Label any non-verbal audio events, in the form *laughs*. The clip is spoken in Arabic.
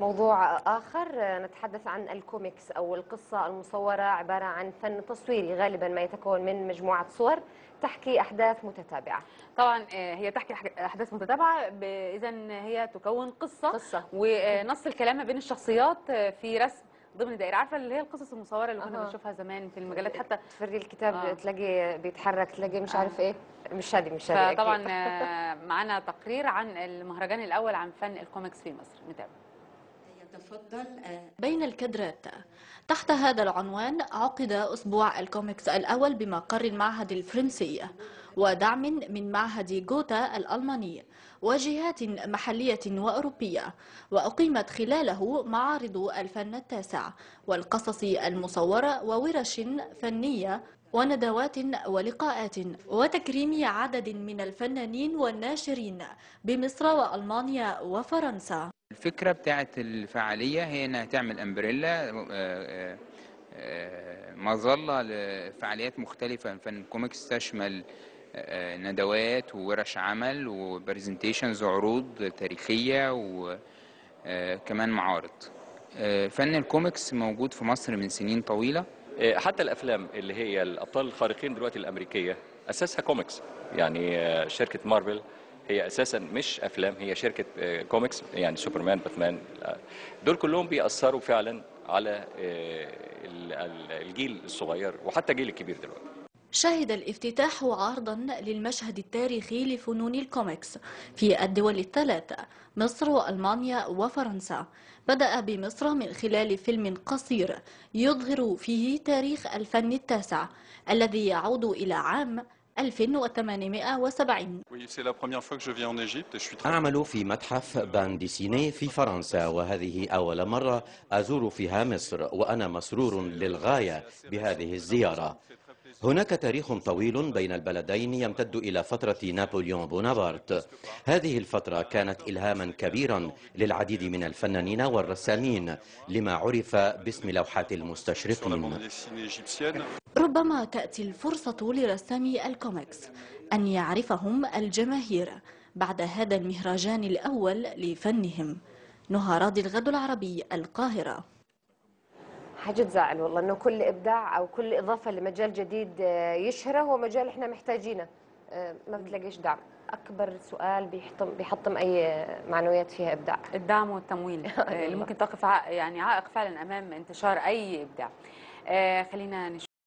موضوع آخر نتحدث عن الكوميكس أو القصة المصورة عبارة عن فن تصويري غالبا ما يتكون من مجموعة صور تحكي أحداث متتابعة طبعا آه، هي تحكي أح- أحداث متتابعة اذا هي تكون قصة قصة. ونص الكلام بين الشخصيات آه، في رسم ضمن دائرة عارفة اللي هي القصص المصورة اللي كنا أها. بنشوفها زمان في المجلات حتى تفرجي الكتاب آه. تلاقي بيتحرك تلاقي مش آه. عارف إيه مش هذه مش أكيد. *laughs* آه، معانا تقرير عن المهرجان الأول عن فن الكوميكس في مصر نتابع يتفضل آه، بين الكادرات تحت هذا العنوان عقد أسبوع الكوميكس الأول بمقر المعهد الفرنسي ودعم من معهد جوته الألماني وجهات محلية وأوروبية وأقيمت خلاله معارض الفن التاسع والقصص المصورة وورش فنية وندوات ولقاءات وتكريم عدد من الفنانين والناشرين بمصر وألمانيا وفرنسا. الفكرة بتاعت الفعالية هي إنها تعمل umbrella آه، آه، مظلة لفعاليات مختلفة فن الكوميكس تشمل آه، ندوات وورش عمل و presentations وعروض تاريخية وكمان معارض. فن الكوميكس موجود في مصر من سنين طويلة. حتى الأفلام اللي هي الأبطال الخارقين دلوقتي الأمريكية أساسها كوميكس يعني آه، شركة مارفل هي أساسا مش أفلام هي شركة آه، كوميكس يعني سوبرمان باتمان آه، دول كلهم بيأثروا فعلا على آه، ال- ال- الجيل الصغير وحتى الجيل الكبير دلوقتي. شهد الافتتاح عرضا للمشهد التاريخي لفنون الكوميكس في الدول الثلاث مصر وألمانيا وفرنسا. بدأ بمصر من خلال فيلم قصير يظهر فيه تاريخ الفن التاسع الذي يعود إلى عام 1870 Oui, c'est la première fois que je viens en Égypte et je suis très أعمل في متحف بان ديسيني في فرنسا وهذه أول مرة أزور فيها مصر وأنا مسرور للغاية بهذه الزيارة. هناك تاريخ طويل بين البلدين يمتد إلى فترة نابليون بونابرت. هذه الفترة كانت إلهاما كبيرا للعديد من الفنانين والرسامين لما عرف باسم لوحات المستشرقين. ربما تأتي الفرصة لرسامي الكوميكس أن يعرفهم الجماهير بعد هذا المهرجان الأول لفنهم. نهى راضي الغد العربي القاهرة. حاجة تزعل والله إنه كل إبداع أو كل إضافة لمجال جديد آه، يشهره هو مجال إحنا محتاجينه. آه، ما بتلاقيش دعم. أكبر سؤال بيحطم بيحطم أي معنويات فيها إبداع. الدعم والتمويل *laughs* آه، اللي ممكن تقف يعني عائق فعلا أمام انتشار أي إبداع. خلينا نشوف